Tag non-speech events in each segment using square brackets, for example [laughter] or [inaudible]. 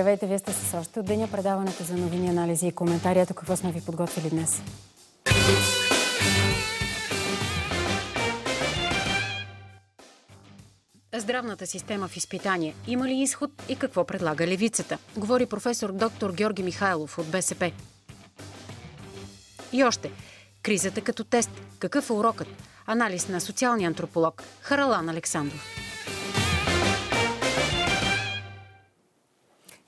Здравейте, вие сте с още от деня предаването за новини, анализи и коментари. Ето какво сме ви подготвили днес. Здравната система в изпитание. Има ли изход и какво предлага левицата? Говори професор доктор Георги Михайлов от БСП. И още. Кризата като тест. Какъв е урокът? Анализ на социалния антрополог Харалан Александров.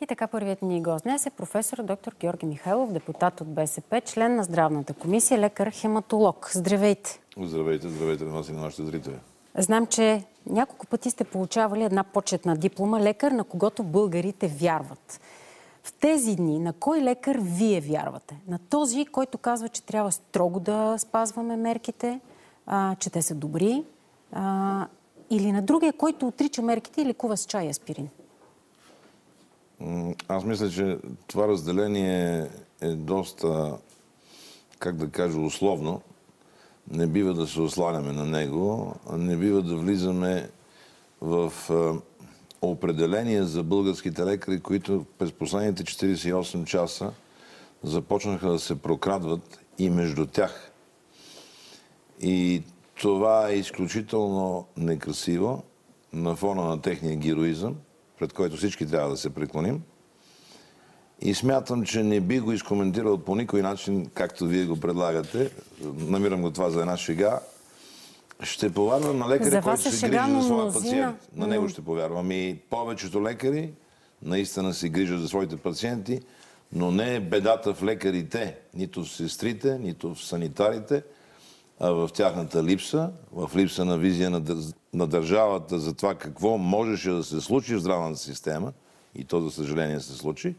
И така първият ни гост днес е професор доктор Георги Михайлов, депутат от БСП, член на здравната комисия, лекар-хематолог. Здравейте! Здравейте, здравейте на вас и на нашите зрители. Знам, че няколко пъти сте получавали една почетна диплома лекар, на когото българите вярват. В тези дни на кой лекар вие вярвате? На този, който казва, че трябва строго да спазваме мерките, а, че те са добри, а, или на другия, който отрича мерките и лекува с чай аспирин? Аз мисля, че това разделение е доста, как да кажа, условно. Не бива да се осланяме на него, не бива да влизаме в определения за българските лекари, които през последните 48 часа започнаха да се прокрадват и между тях. И това е изключително некрасиво на фона на техния героизъм, пред който всички трябва да се преклоним. И смятам, че не би го изкоментирал по никой начин, както вие го предлагате. Намирам го това за една шега. Ще повярвам на лекаря, който се грижи за своя пациент. На него ще повярвам. И повечето лекари наистина се грижат за своите пациенти, но не е бедата в лекарите, нито в сестрите, нито в санитарите, в тяхната липса, в липса на визия на, на държавата за това какво можеше да се случи в здравната система, и то, за съжаление, се случи.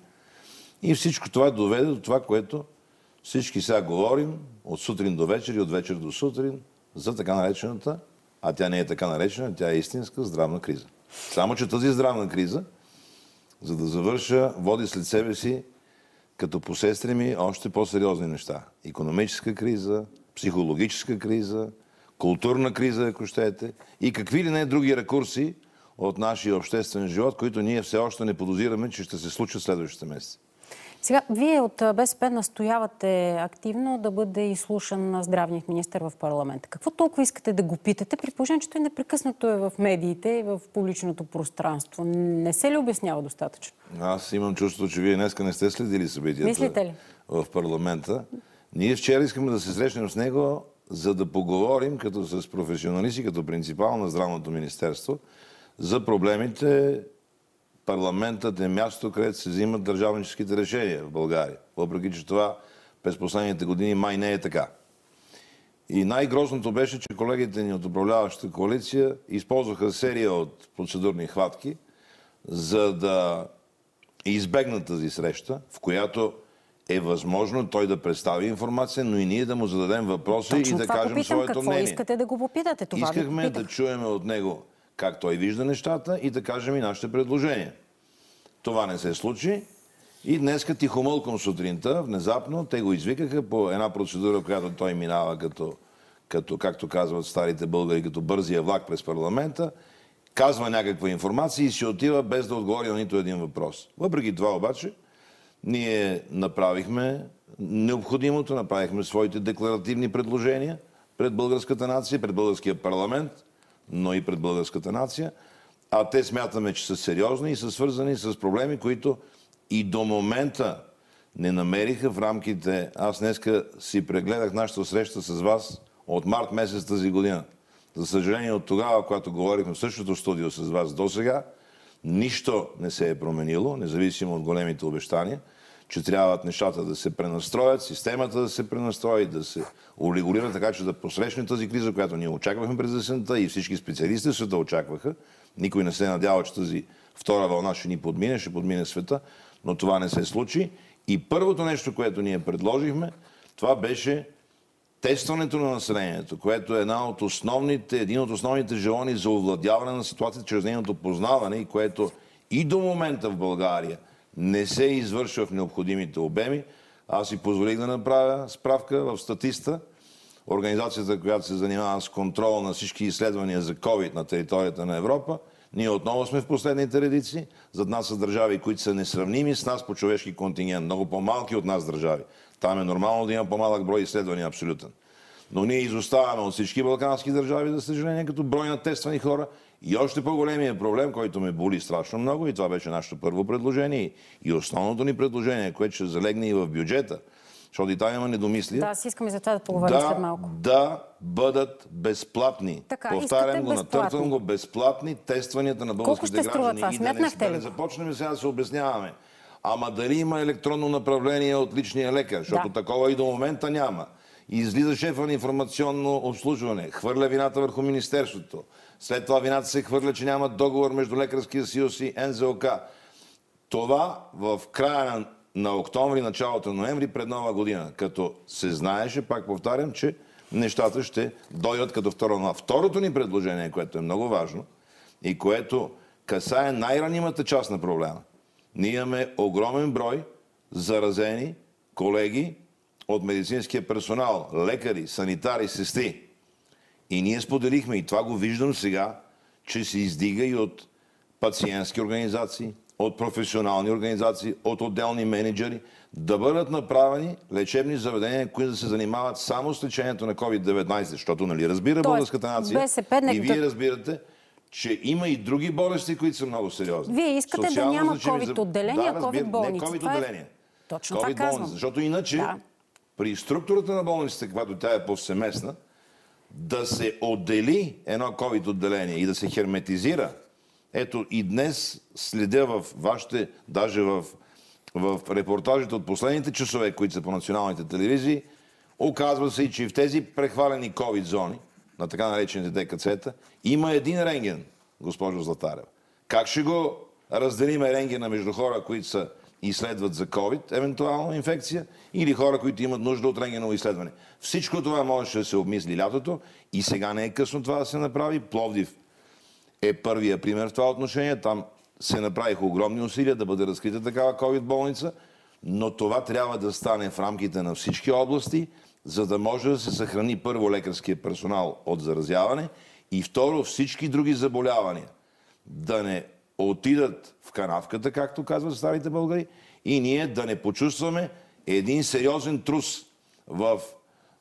И всичко това доведе до това, което всички сега говорим от сутрин до вечер и от вечер до сутрин за така наречената, а тя не е така наречена, тя е истинска здравна криза. Само, че тази здравна криза, за да завърша, води след себе си като посестрими още по-сериозни неща. Економическа криза, психологическа криза, културна криза, ако щете, и какви ли не други рекурси от нашия обществен живот, които ние все още не подозираме, че ще се случат следващите месеци. Сега, вие от БСП настоявате активно да бъде изслушан здравният министр в парламента. Какво толкова искате да го питате, при положение, че той непрекъснато е в медиите и в публичното пространство? Не се ли обяснява достатъчно? Аз имам чувството, че вие днеска не сте следили събитията Мислите ли? в парламента. Ние вчера искаме да се срещнем с него, за да поговорим като с професионалисти, като принципал на Здравното министерство, за проблемите парламентът е място, където се взимат държавническите решения в България. Въпреки, че това през последните години май не е така. И най-грозното беше, че колегите ни от управляващата коалиция използваха серия от процедурни хватки, за да избегнат тази среща, в която е възможно той да представи информация, но и ние да му зададем въпроси Точно и да кажем попитам, своето какво мнение. искате да го попитате? Това Искахме да чуем от него как той вижда нещата и да кажем и нашите предложения. Това не се случи. И днеска тихомълком сутринта, внезапно, те го извикаха по една процедура, която той минава като, като както казват старите българи, като бързия влак през парламента, казва някаква информация и си отива без да отговори на нито един въпрос. Въпреки това обаче, ние направихме необходимото, направихме своите декларативни предложения пред българската нация, пред българския парламент, но и пред българската нация. А те смятаме, че са сериозни и са свързани с проблеми, които и до момента не намериха в рамките... Аз днеска си прегледах нашата среща с вас от март месец тази година. За съжаление, от тогава, когато говорихме в същото студио с вас до сега, нищо не се е променило, независимо от големите обещания, че трябват нещата да се пренастроят, системата да се пренастрои, да се урегулира така, че да посрещне тази криза, която ние очаквахме през есента и всички специалисти в света очакваха. Никой не се надява, че тази втора вълна ще ни подмине, ще подмине света, но това не се случи. И първото нещо, което ние предложихме, това беше тестването на населението, което е една от основните, един от основните желони за овладяване на ситуацията чрез нейното познаване и което и до момента в България не се извършва в необходимите обеми. Аз си позволих да направя справка в статиста. Организацията, която се занимава с контрол на всички изследвания за COVID на територията на Европа, Ние отново сме в последните редици. Зад нас са държави, които са несравними с нас по човешки контингент. Много по-малки от нас държави. Там е нормално да има по-малък брой изследвания, абсолютен. Но ние изоставаме от всички балкански държави, за съжаление, като брой на тествани хора. И още по-големия проблем, който ме боли страшно много, и това беше нашето първо предложение, и основното ни предложение, което ще залегне и в бюджета, защото и там има недомислие. Да, си искаме за това да поговорим да, след малко. Да бъдат безплатни. Така, Повтарям го, безплатни. натъртвам го, безплатни тестванията на българските ще струва граждани. това? И да не, Сметнахте да ли не започнем сега да се обясняваме. Ама дали има електронно направление от личния лекар, защото Да. такова и до момента няма. Излиза шефа на информационно обслужване, хвърля вината върху Министерството. След това вината се хвърля, че няма договор между Лекарския съюз и НЗОК. Това в края на, октомври, началото на ноември пред нова година, като се знаеше, пак повтарям, че нещата ще дойдат като второ на. Второто ни предложение, което е много важно и което касае най-ранимата част на проблема. Ние имаме огромен брой заразени колеги от медицинския персонал, лекари, санитари, сестри. И ние споделихме, и това го виждам сега, че се издига и от пациентски организации, от професионални организации, от отделни менеджери, да бъдат направени лечебни заведения, които да се занимават само с лечението на COVID-19, защото нали разбира Тоест, българската нация БСП и вие разбирате, че има и други болести, които са много сериозни. Вие искате да Социално няма значими за- COVID отделения, да, COVID болници. Не COVID Това е- отделения. Точно това COVID казвам. болници, защото иначе Да. при структурата на болниците, когато тя е повсеместна, да се отдели едно COVID отделение и да се херметизира. Ето и днес следя в вашите, даже в, в репортажите от последните часове, които са по националните телевизии, оказва се, че и в тези прехвалени COVID зони, на така наречените ДКЦ-та, има един рентген, госпожо Златарева. Как ще го разделиме рентгена между хора, които са изследват за COVID, евентуално инфекция, или хора, които имат нужда от рентгеново изследване. Всичко това можеше да се обмисли лятото и сега не е късно това да се направи. Пловдив е първия пример в това отношение. Там се направиха огромни усилия да бъде разкрита такава COVID болница, но това трябва да стане в рамките на всички области, за да може да се съхрани първо лекарския персонал от заразяване и второ всички други заболявания да не отидат в канавката, както казват старите българи, и ние да не почувстваме един сериозен трус в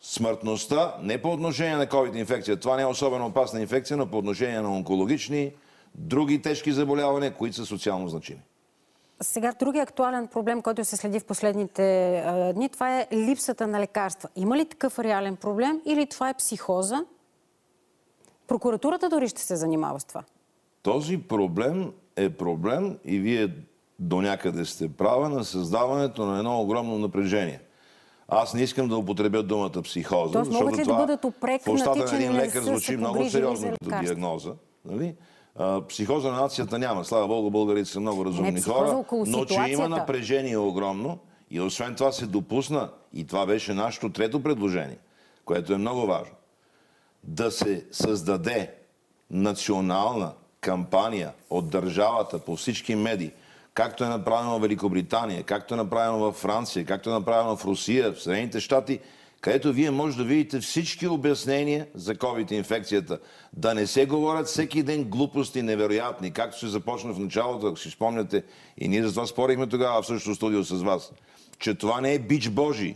смъртността, не по отношение на COVID инфекция, това не е особено опасна инфекция, но по отношение на онкологични, други тежки заболявания, които са социално значими. Сега другия актуален проблем, който се следи в последните а, дни, това е липсата на лекарства. Има ли такъв реален проблем или това е психоза? Прокуратурата дори ще се занимава с това. Този проблем е проблем и вие до някъде сте права на създаването на едно огромно напрежение. Аз не искам да употребя думата психоза, Тоест, защото ли да това бъдат в устата на един лекар звучи много сериозно като диагноза. Нали? Психоза на нацията няма. Слава Богу, българите са много разумни психоза хора. Но че има напрежение огромно и освен това се допусна, и това беше нашето трето предложение, което е много важно, да се създаде национална кампания от държавата по всички медии, както е направено в Великобритания, както е направено във Франция, както е направено в Русия, в Съединените щати, където вие може да видите всички обяснения за COVID-инфекцията. Да не се говорят всеки ден глупости невероятни, както се започна в началото, ако си спомняте, и ние за това спорихме тогава в същото студио с вас, че това не е бич Божий,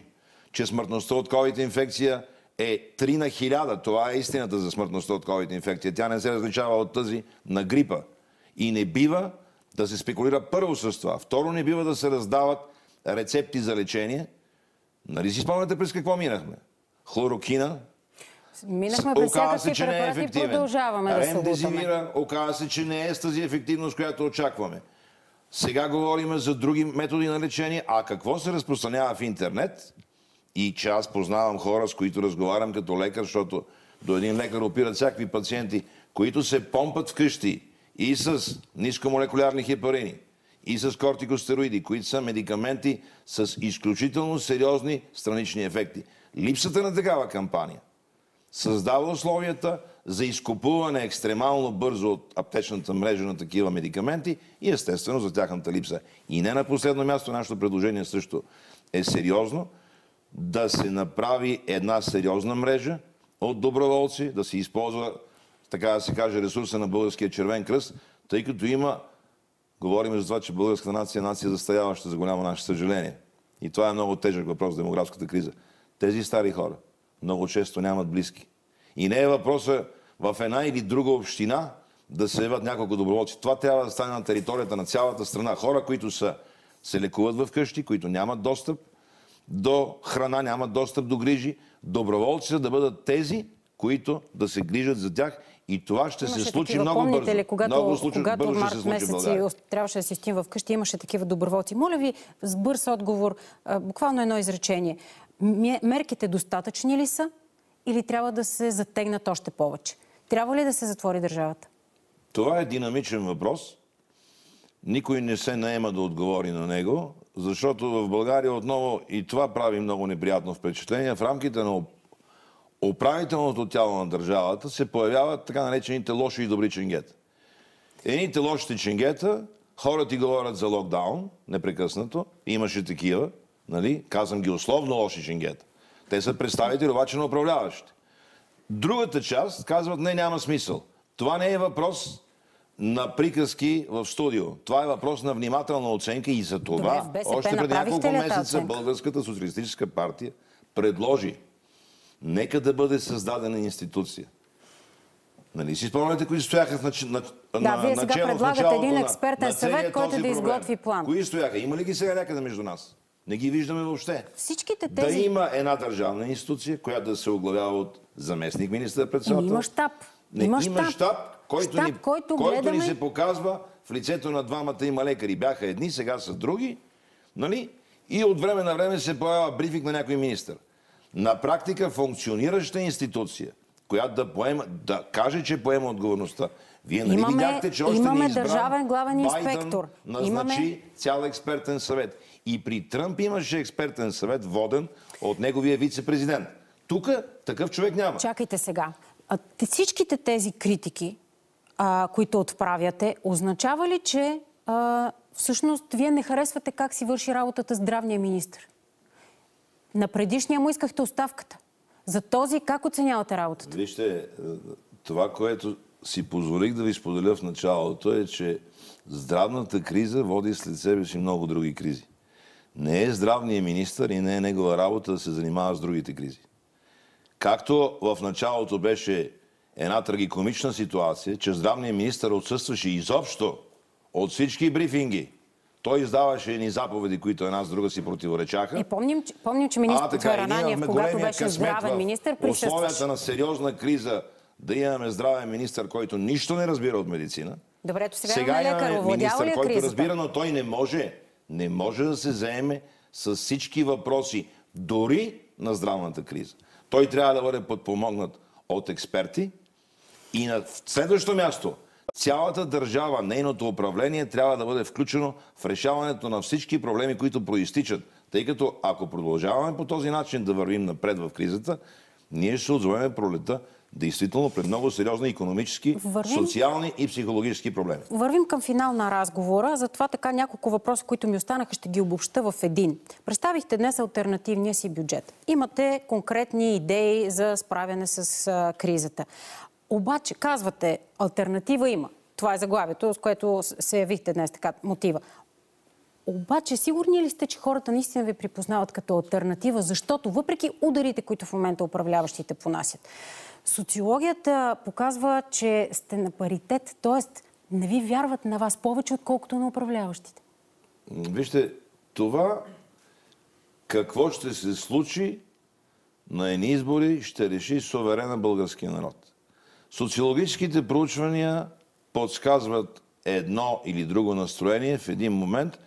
че смъртността от COVID-инфекция е 3 на 1000. Това е истината за смъртността от COVID-инфекция. Тя не се различава от тази на грипа. И не бива да се спекулира първо с това. Второ, не бива да се раздават рецепти за лечение. Нали си спомняте през какво минахме? Хлорокина, Минахме през Оказва се, че не е ефективен. продължаваме да. Ремдезивира, оказва се, че не е с тази ефективност, която очакваме. Сега говорим за други методи на лечение, а какво се разпространява в интернет? И че аз познавам хора, с които разговарям като лекар, защото до един лекар опират всякакви пациенти, които се помпат вкъщи и с нискомолекулярни хепарини, и с кортикостероиди, които са медикаменти с изключително сериозни странични ефекти. Липсата на такава кампания създава условията за изкупуване екстремално бързо от аптечната мрежа на такива медикаменти и естествено за тяхната липса. И не на последно място, нашето предложение също е сериозно да се направи една сериозна мрежа от доброволци, да се използва, така да се каже, ресурса на Българския червен кръст, Тъй като има, говорим за това, че българската нация е нация застаряваща за голямо наше съжаление. И това е много тежък въпрос демографската криза. Тези стари хора много често нямат близки. И не е въпроса в една или друга община да се явят няколко доброволци. Това трябва да стане на територията на цялата страна. Хора, които са, се лекуват в къщи, които нямат достъп до храна, нямат достъп до грижи. Доброволци да бъдат тези, които да се грижат за тях и това ще имаше се случи такива, много помните бързо. Ли, когато, много случи, когато бързо март месец трябваше да се стим вкъщи, имаше такива доброволци. Моля ви, с бърз отговор, а, буквално едно изречение. Ме- Мерките достатъчни ли са или трябва да се затегнат още повече? Трябва ли да се затвори държавата? Това е динамичен въпрос. Никой не се наема да отговори на него, защото в България отново и това прави много неприятно впечатление. В рамките на управителното тяло на държавата се появяват така наречените лоши и добри ченгета. Едните лошите ченгета, хората ти говорят за локдаун непрекъснато. Имаше такива, нали? Казвам ги условно лоши ченгета. Те са представители обаче на управляващите. Другата част казват, не, няма смисъл. Това не е въпрос на приказки в студио. Това е въпрос на внимателна оценка и за това Добре, още преди няколко месеца? Българската социалистическа партия предложи нека да бъде създадена институция. Нали си спомняте, кои стояха в нач... на... на... вие сега начало, предлагате един на- експертен на съвет, който да изготви план. Кои стояха? Има ли ги сега някъде между нас? Не ги виждаме въобще. Всичките Да тези... има една държавна институция, която да се оглавява от заместник министър-председател. Има щаб. Не, Има има, щаб. щаб, който, Щаб, ни, който който гледаме- ни се показва в лицето на двамата има лекари. Бяха едни, сега са други. Нали? И от време на време се появява брифинг на някой министър. На практика функционираща институция, която да, поема, да каже, че поема отговорността. Вие нали Имаме- видяхте, че още имаме не избран, държавен главен инспектор. назначи Имаме- цял експертен съвет. И при Тръмп имаше експертен съвет, воден от неговия вице-президент. Тук такъв човек няма. Чакайте сега. А, те- всичките тези критики, а, които отправяте, означава ли, че а, всъщност вие не харесвате как си върши работата здравния министр? На предишния му искахте оставката. За този как оценявате работата? Вижте, е, това, което си позволих да ви споделя в началото е, че здравната криза води след себе си много други кризи. Не е здравният министър и не е негова работа да се занимава с другите кризи. Както в началото беше една трагикомична ситуация, че здравният министър отсъстваше изобщо от всички брифинги. Той издаваше едни заповеди, които една с друга си противоречаха. И помним, помним, че министър така, и ние Ананиев, имахме когато беше здравен министър, условията присъстваше. на сериозна криза да имаме здравен министър, който нищо не разбира от медицина. Добре, ето сега, имаме лекар. Овладява министър, е който кризата? разбира, но той не може, не може да се заеме с всички въпроси, дори на здравната криза. Той трябва да бъде подпомогнат от експерти и на следващо място, цялата държава, нейното управление трябва да бъде включено в решаването на всички проблеми, които проистичат. Тъй като ако продължаваме по този начин да вървим напред в кризата, ние ще отзовеме пролета действително пред много сериозни економически, Вървим- социални и психологически проблеми. Вървим към финал на разговора, затова така няколко въпроса, които ми останаха, ще ги обобща в един. Представихте днес альтернативния си бюджет. Имате конкретни идеи за справяне с а, кризата. Обаче, казвате, альтернатива има. Това е заглавието, с което се явихте днес, така, мотива. Обаче, сигурни ли сте, че хората наистина ви припознават като альтернатива, защото въпреки ударите, които в момента управляващите понасят, социологията показва, че сте на паритет, т.е. не ви вярват на вас повече, отколкото на управляващите. Вижте, това какво ще се случи на едни избори ще реши суверена българския народ. Социологическите проучвания подсказват едно или друго настроение в един момент.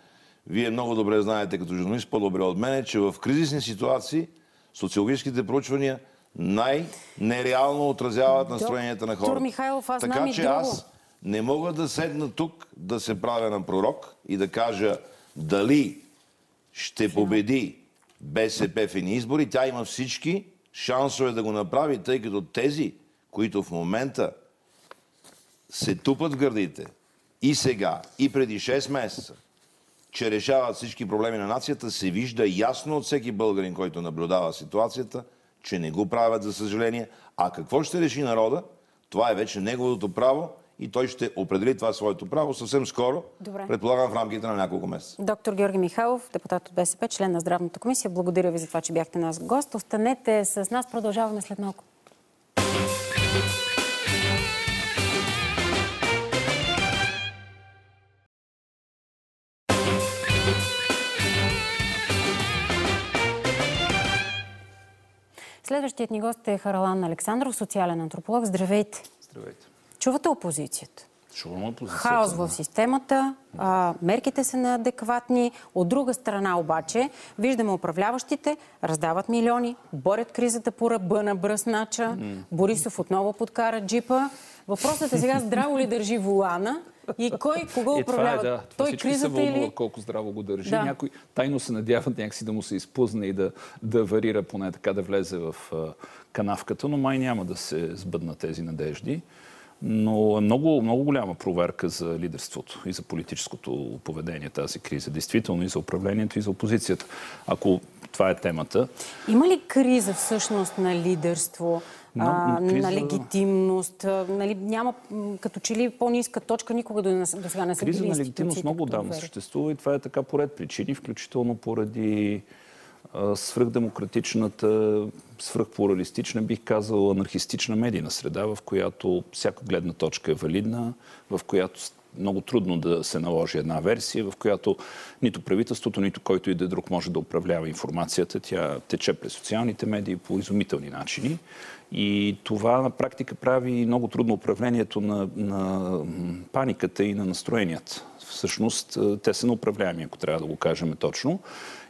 Вие много добре знаете като журналист, по-добре от мене, че в кризисни ситуации социологическите проучвания най-нереално отразяват настроенията на хората. Михайлов, аз така че аз не мога да седна тук да се правя на пророк и да кажа дали ще победи БСП в едни избори. Тя има всички шансове да го направи, тъй като тези, които в момента се тупат в гърдите и сега, и преди 6 месеца, че решават всички проблеми на нацията, се вижда ясно от всеки българин, който наблюдава ситуацията, че не го правят, за съжаление. А какво ще реши народа, това е вече неговото право и той ще определи това своето право съвсем скоро, Добре. предполагам в рамките на няколко месеца. Доктор Георги Михайлов, депутат от БСП, член на Здравната комисия. Благодаря ви за това, че бяхте нас гост. Останете с нас. Продължаваме след малко. Следващият ни гост е Харалан Александров, социален антрополог. Здравейте! Здравейте. Чувате опозицията? Хаос в системата, а, мерките са неадекватни. От друга страна обаче, виждаме управляващите, раздават милиони, борят кризата по ръба на бръснача. Борисов отново подкара джипа. Въпросът е сега здраво ли държи волана и кой кого Е, управлява? това е, да. Това Той всички се кризата вълнуват или... колко здраво го държи. Да. Някой тайно се надяват някакси да му се изпузне и да, да варира, поне така да влезе в канавката, но май няма да се сбъдна тези надежди. Но е много, много голяма проверка за лидерството и за политическото поведение тази криза. Действително и за управлението, и за опозицията. Ако това е темата, Има ли криза всъщност на лидерство, а, Но, криза- на легитимност? А, Нали, няма като че ли по-ниска точка никога до, до сега не са Криза на легитимност много доверие. съществува и това е така по ред причини, включително поради а, свръхдемократичната, свръхплуралистична, бих казал, анархистична медийна среда, в която всяка гледна точка е валидна, в която много трудно да се наложи една версия, в която нито правителството, нито който и да е друг може да управлява информацията. Тя тече през социалните медии по изумителни начини. И това на практика прави много трудно управлението на, на паниката и на настроенията. Всъщност, те са неуправляеми, ако трябва да го кажем точно.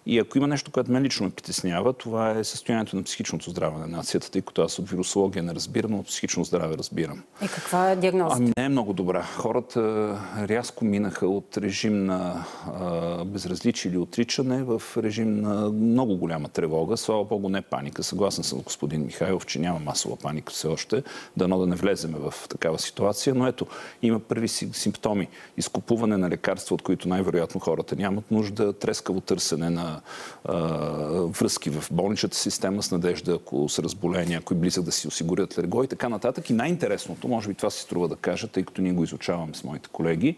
И ако има нещо, което мен лично ме притеснява, това е състоянието на психичното здраве на нацията, тъй като аз от вирусология не разбирам, но от психично здраве разбирам. И каква е диагнозата? Ами не е много добра. Хората рязко минаха от режим на а, безразличие или отричане в режим на много голяма тревога. Слава Богу, не паника. Съгласен съм с господин Михайлов, че няма масова паника все още. Дано да не влеземе в такава ситуация. Но ето, има първи си- симптоми. Изкупуване на лекарства, от които най-вероятно хората нямат нужда. Трескаво търсене на а, връзки в болничната система с надежда, ако са разболени, някой близък да си осигурят легло и така нататък. И най-интересното, може би това си струва да кажа, тъй като ние го изучаваме с моите колеги,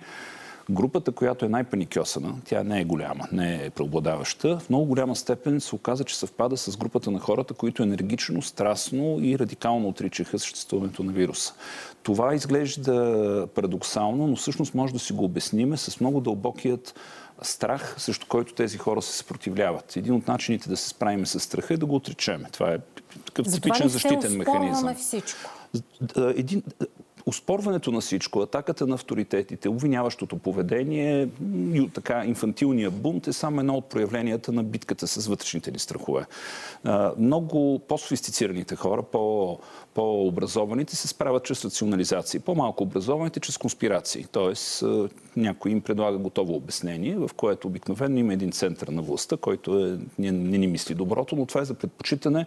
Групата, която е най-паникьосана, тя не е голяма, не е преобладаваща, в много голяма степен се оказа, че съвпада с групата на хората, които енергично, страстно и радикално отричаха съществуването на вируса. Това изглежда парадоксално, но всъщност може да си го обясниме с много дълбокият страх, срещу който тези хора се съпротивляват. Един от начините да се справим с страха е да го отречеме. Това е такъв типичен защитен механизъм. всичко? Един, Оспорването на всичко, атаката на авторитетите, обвиняващото поведение и така инфантилния бунт е само едно от проявленията на битката с вътрешните ни страхове. Много по-софистицираните хора, по- по-образованите се справят чрез рационализации, по-малко образованите чрез конспирации. Тоест, някой им предлага готово обяснение, в което обикновено има един център на властта, който е, не, не ни мисли доброто, но това е за предпочитане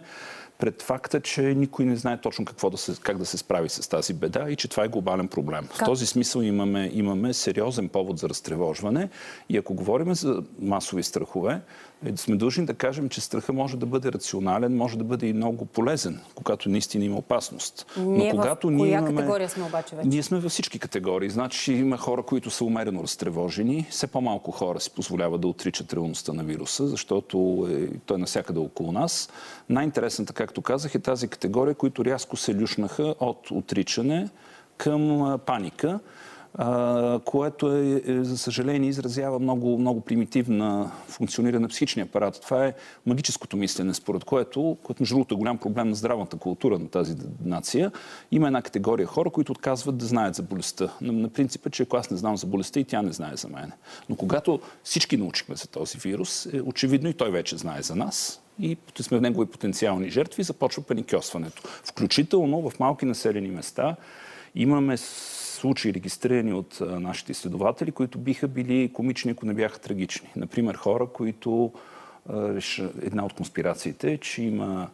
пред факта, че никой не знае точно какво да се, как да се справи с тази беда и че това е глобален проблем. В Как? този смисъл имаме, имаме сериозен повод за разтревожване и ако говорим за масови страхове, е, сме длъжни да кажем, че страха може да бъде рационален, може да бъде и много полезен, когато наистина има опасност. Ние в когато коя категория сме обаче вече? Ние сме във всички категории. Значи има хора, които са умерено разтревожени. Все по-малко хора си позволяват да отричат реалността на вируса, защото е, той е навсякъде около нас. Най-интересната, както казах, е тази категория, които рязко се люшнаха от отричане към паника, което е, е, за съжаление, изразява много, много примитивна функциониране на психичния апарат. Това е магическото мислене, според което, което между другото е голям проблем на здравната култура на тази нация. Има една категория хора, които отказват да знаят за болестта. На, на принципа, че ако аз не знам за болестта и тя не знае за мен. Но когато всички научихме за този вирус, е очевидно и той вече знае за нас и сме негови потенциални жертви, започва паникьосването. Включително в малки населени места имаме случаи регистрирани от нашите изследователи, които биха били комични, ако не бяха трагични. Например, хора, които една от конспирациите е, че има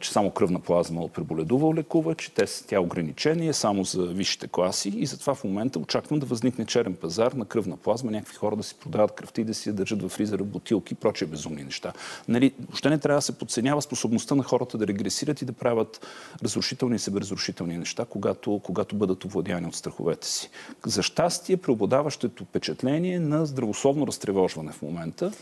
че само кръвна плазма от преболедувал лекува, че те, тя е ограничение само за висшите класи и затова в момента очаквам да възникне черен пазар на кръвна плазма, някакви хора да си продават кръвта и да си я държат в фризера бутилки и прочие безумни неща. Нали, въобще не трябва да се подценява способността на хората да регресират и да правят разрушителни и себеразрушителни неща, когато, когато бъдат овладяни от страховете си. За щастие, преобладаващото впечатление на здравословно разтревожване в момента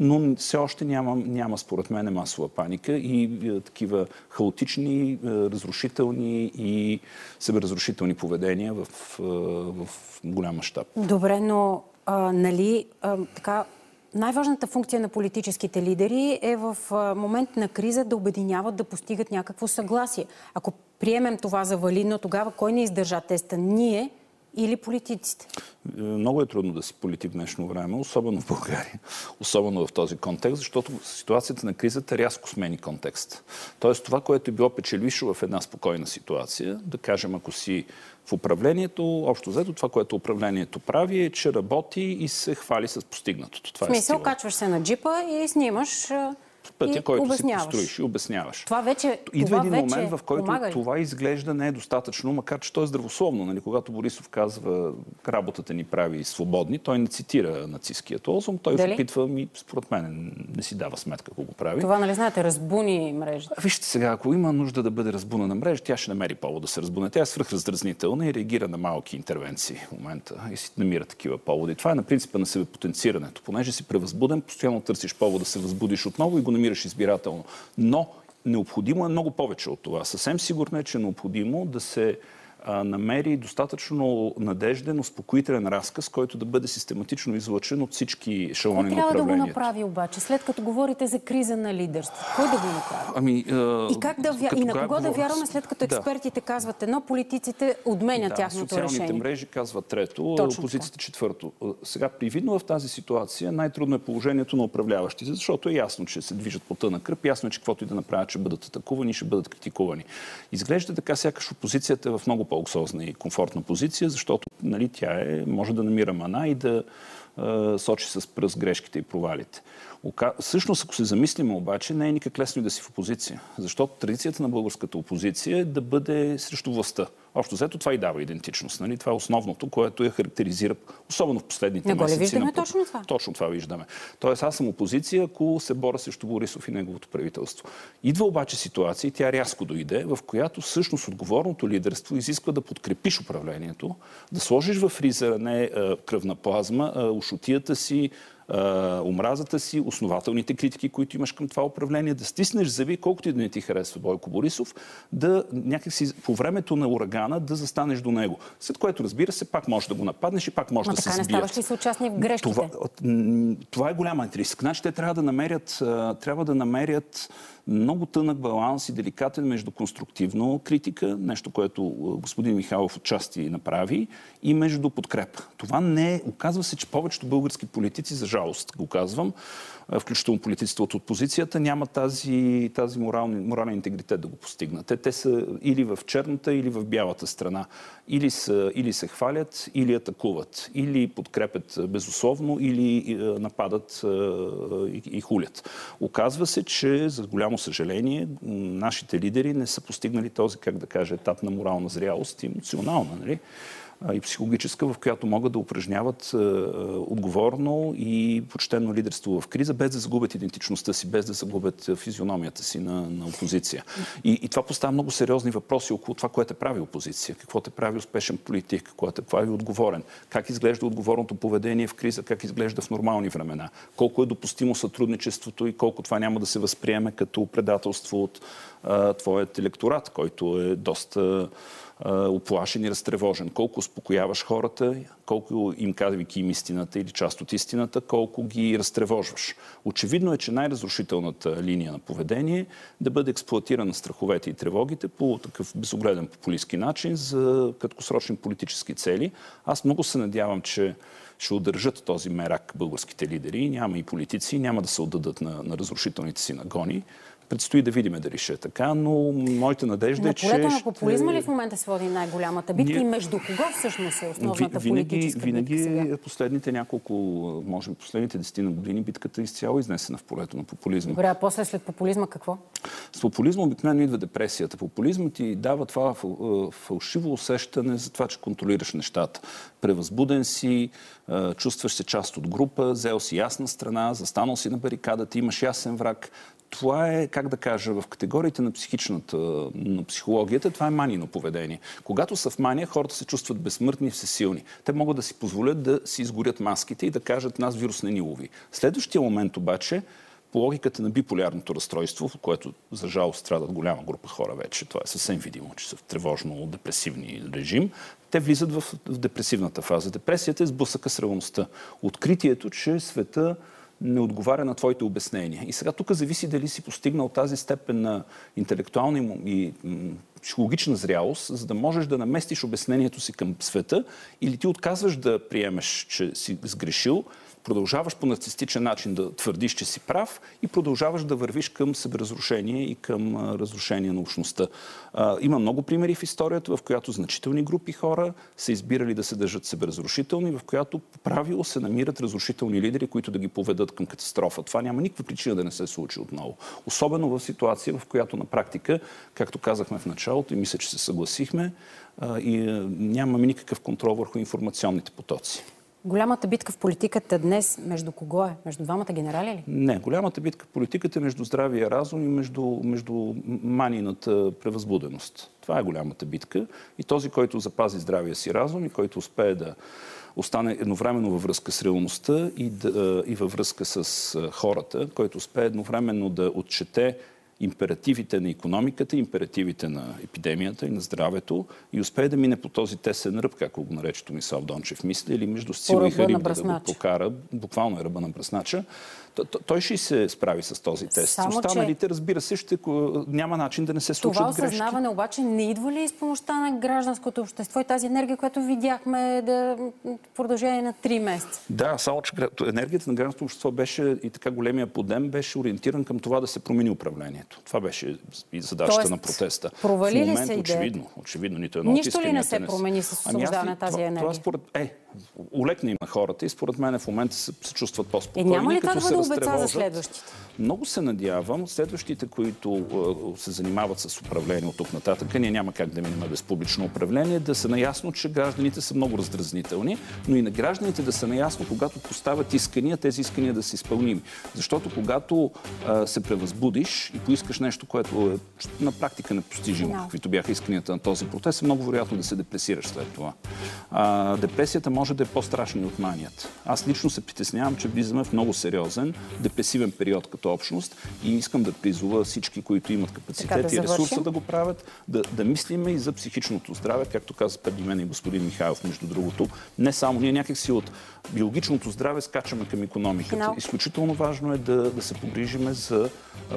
но все още няма, няма според мен масова паника и е, такива хаотични, е, разрушителни и себеразрушителни поведения в, е, в голям мащаб. Добре, но а, нали а, така най-важната функция на политическите лидери е в момент на криза да обединяват, да постигат някакво съгласие. Ако приемем това за валидно, тогава кой не издържа теста? Ние или политиците? Е, много е трудно да си политик в днешно време, особено в България, [laughs] особено в този контекст, защото ситуацията на кризата рязко смени контекст. Тоест това, което е било печелившо в една спокойна ситуация, да кажем, ако си в управлението, общо взето, това, което управлението прави е, че работи и се хвали с постигнатото. Това в е смисъл, е качваш се на джипа и снимаш пътя, който обясняваш. си построиш и обясняваш. Това вече Идва това един вече момент, в който помага това изглежда не е достатъчно, макар че то е здравословно. Нали? Когато Борисов казва работата ни прави свободни, той не цитира нацистският лозунг, той Дали? опитва, ми, според мен не си дава сметка какво го прави. Това, нали знаете, разбуни мрежата. Вижте сега, ако има нужда да бъде разбуна на мрежа, тя ще намери повод да се разбуне. Тя е свръхраздразнителна и реагира на малки интервенции в момента и си намира такива поводи. Това е на принципа на себепотенцирането. Понеже си превъзбуден, постоянно търсиш повод да се възбудиш отново и го намираш избирателно. Но необходимо е много повече от това. Съвсем сигурно е, че е необходимо да се намери достатъчно надежден, успокоителен разказ, който да бъде систематично излъчен от всички шалони на управлението. трябва да го направи обаче, след като говорите за криза на лидерство? Кой да го направи? Ами, а... и, как да вя... и на кого говоря... да вярваме, след като експертите да. казват едно, политиците отменят да, тяхното социалните решение? Социалните мрежи казват трето, Точно опозицията четвърто. Сега, привидно в тази ситуация, най-трудно е положението на управляващите, защото е ясно, че се движат по тъна кръп, ясно е, че каквото и да направят, ще бъдат атакувани, ще бъдат критикувани. Изглежда така, сякаш опозицията е в много по-луксозна и комфортна позиция, защото нали, тя е, може да намира мана и да е, сочи с пръст грешките и провалите. Всъщност, ако се замислим обаче, не е никак лесно и да си в опозиция. Защото традицията на българската опозиция е да бъде срещу властта. Общо взето това и дава идентичност. Нали? Това е основното, което я характеризира, особено в последните не месеци. Не виждаме на... точно това? Точно това виждаме. Тоест аз съм опозиция, ако се боря срещу Борисов и неговото правителство. Идва обаче ситуация, и тя рязко дойде, в която всъщност отговорното лидерство изисква да подкрепиш управлението, да сложиш в фризера не кръвна плазма, а ушотията си, омразата си, основателните критики, които имаш към това управление, да стиснеш зъби, колкото и да не ти харесва Бойко Борисов, да някакси по времето на урагана да застанеш до него. След което, разбира се, пак можеш да го нападнеш и пак можеш да се сбият. така не ставаш ли се участник в грешките? Това, това е голяма риск. Значи те трябва да намерят, трябва да намерят много тънък баланс и деликатен между конструктивно критика, нещо, което господин Михайлов отчасти направи, и между подкрепа. Това не е... Оказва се, че повечето български политици, за жалост го казвам, включително политиците от опозицията, няма тази, тази морални, морален интегритет да го постигнат. Те, те са или в черната, или в бялата страна. Или, са, или се хвалят, или атакуват. Или подкрепят безусловно, или нападат и, и хулят. Оказва се, че за голямо съжаление нашите лидери не са постигнали този, как да кажа, етап на морална зрялост и емоционална. Нали? И психологическа, в която могат да упражняват отговорно и почтенно лидерство в криза, без да загубят идентичността си, без да загубят физиономията си на, на опозиция. И, и това поставя много сериозни въпроси около това, което е прави опозиция. Какво те прави успешен политик, какво те прави отговорен, как изглежда отговорното поведение в криза, как изглежда в нормални времена, колко е допустимо сътрудничеството и колко това няма да се възприеме като предателство от а, твоят електорат, който е доста оплашен и разтревожен. Колко успокояваш хората, колко им казвайки им истината или част от истината, колко ги разтревожваш. Очевидно е, че най-разрушителната линия на поведение е да бъде експлуатирана страховете и тревогите по такъв безогледен популистски начин за краткосрочни политически цели. Аз много се надявам, че ще удържат този мерак българските лидери. Няма и политици, няма да се отдадат на, на разрушителните си нагони Предстои да видим дали ще е така, но моята надежда на е, че... На полето на популизма ли в момента се води най-голямата битка Ние- и между кого всъщност е основната Ви- винаги, политическа винаги битка сега? последните няколко, може би последните десетина години, битката е изцяло изнесена в полето на популизма. Добре, а после след популизма какво? С популизма обикновено идва депресията. Популизмът ти дава това е, фалшиво усещане за това, че контролираш нещата. Превъзбуден си, е, чувстваш се част от група, взел си ясна страна, застанал си на барикадата, имаш ясен враг. Това е, как да кажа, в категориите на психичната, на психологията, това е манино поведение. Когато са в мания, хората се чувстват безсмъртни и всесилни. Те могат да си позволят да си изгорят маските и да кажат, нас вирус не ни лови. Следващия момент обаче, по логиката на биполярното разстройство, в което за жалост страдат голяма група хора вече, това е съвсем видимо, че са в тревожно-депресивни режим, те влизат в, депресивната фаза. Депресията е сблъсъка с реалността. Откритието, че света не отговаря на твоите обяснения. И сега тук зависи дали си постигнал тази степен на интелектуална и, психологична зрялост, за да можеш да наместиш обяснението си към света или ти отказваш да приемеш, че си сгрешил, продължаваш по нарцистичен начин да твърдиш, че си прав и продължаваш да вървиш към себеразрушение и към разрушение на общността. Има много примери в историята, в която значителни групи хора са избирали да се държат себеразрушителни, в която по правило се намират разрушителни лидери, които да ги поведат към катастрофа. Това няма никаква причина да не се случи отново. Особено в ситуация, в която на практика, както казахме в началото и мисля, че се съгласихме, и нямаме никакъв контрол върху информационните потоци. Голямата битка в политиката днес между кого е? Между двамата генерали ли? Не, голямата битка в политиката е между здравия разум и между, между манината превъзбуденост. Това е голямата битка. И този, който запази здравия си разум и който успее да остане едновременно във връзка с реалността и, да, и във връзка с хората, който успее едновременно да отчете императивите на економиката, императивите на епидемията и на здравето и успее да мине по този тесен ръб, както го нарече Томислав Дончев, мисля, или между сила и Харибда да го покара, буквално е ръба на бръснача. Той ще се справи с този тест. Само, че- Останалите, разбира се, ще, няма начин да не се случат Това грешки. осъзнаване обаче не идва ли с помощта на гражданското общество и тази енергия, която видяхме да, продължение на 3 месеца? Да, само че енергията на гражданското общество беше и така големия подем беше ориентиран към това да се промени управлението. Това беше и задачата Тоест, на протеста. провали ли в момента, се идеята? очевидно, очевидно, нито едно Нищо ли не се промени с Ами аз освобождаване ли- на тази това, енергия? Това според... Е, улекна им на хората и според мен в момента се, се чувстват Е, по-спокойни. няма ли това да се обеца за следващите? Много се надявам, следващите, които е, се занимават с управление от тук нататък, ние няма как да минем без публично управление, да са наясно, че гражданите са много раздразнителни, но и на гражданите да са наясно, когато поставят искания, тези искания да са изпълними. Защото когато е, се превъзбудиш и поискаш нещо, което е на практика непостижимо, Финал. каквито бяха исканията на този протест, е много вероятно да се депресираш след това. А, депресията може да е по-страшна и от манията. Аз лично се притеснявам, че влизаме в много сериозен депресивен период като общност и искам да призова всички, които имат капацитет да и ресурса да го правят, да, да мислиме и за психичното здраве, както каза преди мен и господин Михайлов, между другото. Не само ние някакси от биологичното здраве скачаме към економиката. Финал. Изключително важно е да, да се погрижиме за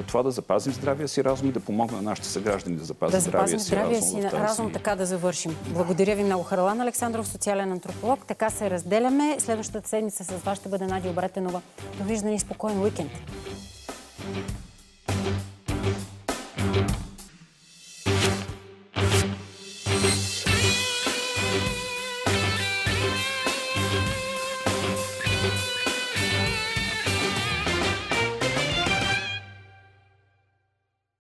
това да запазим здравия си разум и да помогнем на нашите съграждани да запазят Да здравия запазим си здравия разум. си разум, така да завършим. Благодаря ви много, Харлан Александров, социален антрополог. Така се разделяме. Следващата седмица с вас ще бъде Надя Обретенова. Довиждане и спокоен уикенд. thank you